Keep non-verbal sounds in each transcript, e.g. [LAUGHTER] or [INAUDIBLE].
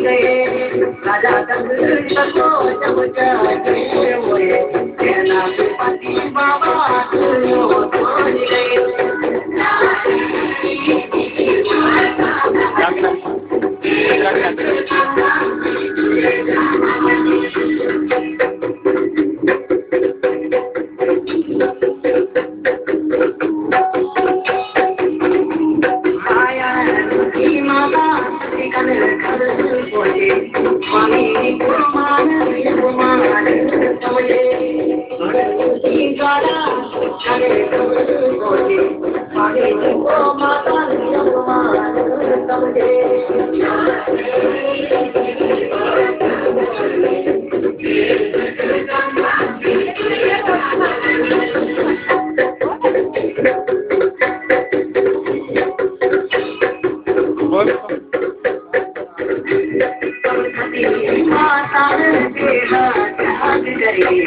गए। राजा कंदुरी हुए। बाबा माताान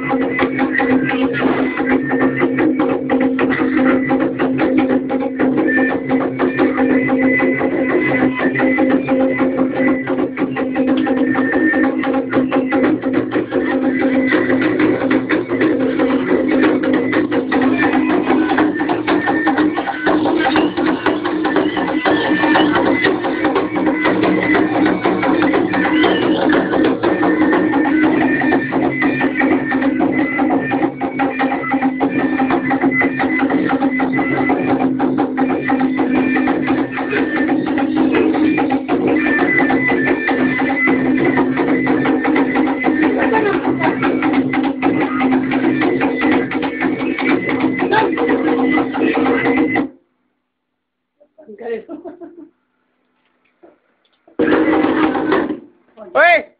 Thank [LAUGHS] you. Ê!